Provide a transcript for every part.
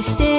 you stay.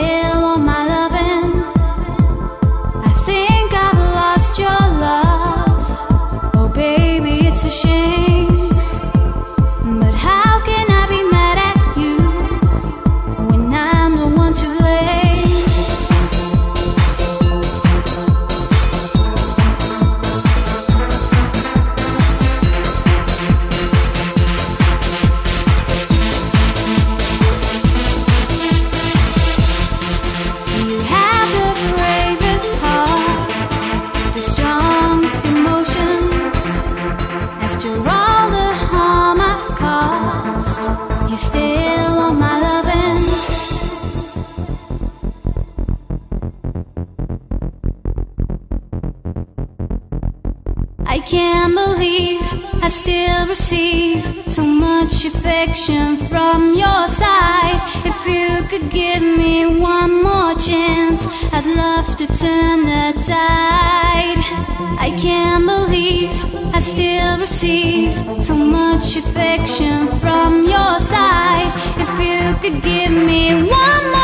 I can't believe I still receive so much affection from your side. If you could give me one more chance, I'd love to turn the tide. I can't believe I still receive so much affection from your side. If you could give me one more